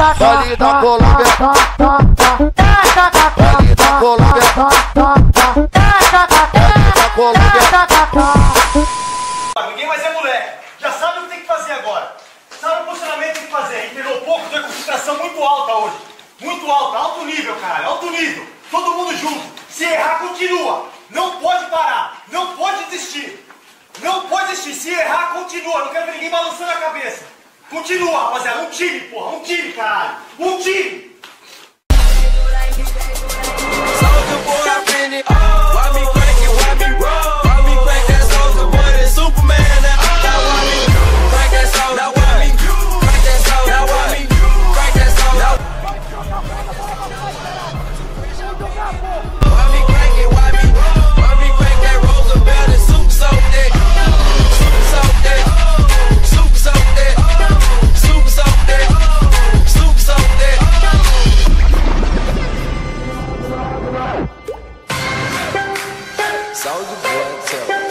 Baile da Colômbia. Baile da Colômbia. Baile da Colômbia. Ninguém mais é moleque. Já sabe o que tem que fazer agora. Sabe o posicionamento que tem que fazer. Entendeu pouco, com concentração muito alta hoje. Muito alta, alto nível, caralho, alto nível. Todo mundo junto. Se errar, continua. Não pode parar. Não pode desistir. Não pode desistir. Se errar, continua. Não quero ver ninguém balançando a cabeça. Continua, rapaziada. Um time, porra. Um time, caralho. Um time. Soulja boy, tell.